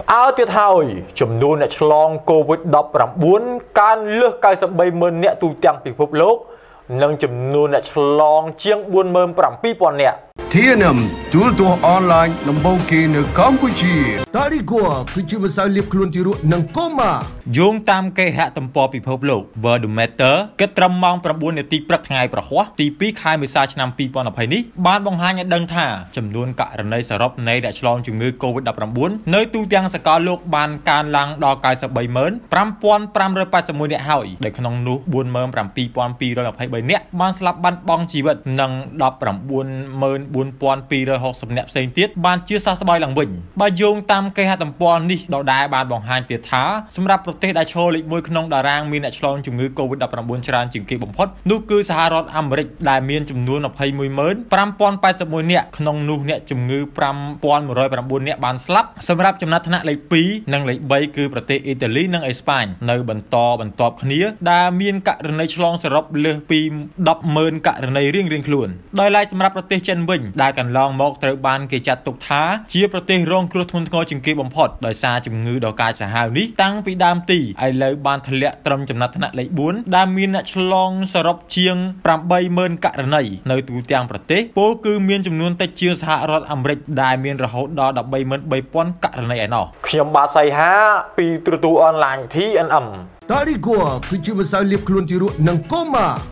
ផ្អើលទៀតហើយចំនួនអ្នកឆ្លង COVID-19 កើនលើស93ម៉ឺននាក់ទូទាំងពិភពលោក និងចំនួនអ្នកឆ្លងជាង47000នាក់ TNM ទូរទស្សន៍អនឡាញដំបូងគេនៅកម្ពុជាតារីគួគឺជាម្សៅលាបខ្លួនទារកនិងកូម៉ាយោងតាមគេហទំព័រពិភពលោក Worldometer គិតត្រឹមម៉ោង9នាទីព្រឹកថ្ងៃប្រហ័សទី2ខែមេសាឆ្នាំ2020នេះបានបង្ហាញឲ្យដឹងថាចំនួនករណីសរុបនៃអ្នកឆ្លងជំងឺ COVID-19 នៅទូទាំងសកលលោកបានកើនឡើងដល់935581នាក់ហើយដែលក្នុងនោះ47223នាក់បានស្លាប់បាត់បង់ជីវិតនិង194 4260នាក់ផ្សេងទៀតបានជាសះស្បើយឡើងវិញបើយោងតាមគេហទំព័រនេះដដែលបានបង្ហាញទៀតថាសម្រាប់ប្រទេសដែលឈរលេខ1ក្នុងតារាងមានអ្នកឆ្លងជំងឺ Covid-19 ច្រើនជាងគេបំផុតនោះគឺសហរដ្ឋអាមេរិកដែលមានចំនួន210,5081នាក់ក្នុងនោះអ្នកជំងឺ5109នាក់បានស្លាប់សម្រាប់ចំណាត់ថ្នាក់លេខ2និងលេខ3គឺប្រទេសអ៊ីតាលីនិងអេស្ប៉ាញនៅបន្តបន្ទាប់គ្នាដែលមានករណីឆ្លងសរុបលើសពី100000ករណីរៀងៗខ្លួនដោយឡែកសម្រាប់ប្រទេសចិនវិញដែលកន្លងមកត្រូវបានគេចាត់ទុកថាជាប្រទេសរងគ្រោះធ្ងន់ធ្ងរជាងគេបំផុតដោយសារជំងឺដ៏កាចសាហាវនេះតាំងពីដើមទីឥឡូវបានធ្លាក់ត្រឹមចំណាត់ថ្នាក់លេខ4ដែលមានអ្នកឆ្លងសរុបជាង80000ករណីនៅទូទាំងប្រទេសពលគឺមានចំនួនតិចជាងសហរដ្ឋអាមេរិកដែលមានរហូតដល់133,000ករណីឯណោះខ្ញុំបាទសៃហាពីទូរទស្សន៍អនឡាញ TNM តារីគួគឺជាម្សៅលាបខ្លួនទារកនិងកូម៉ា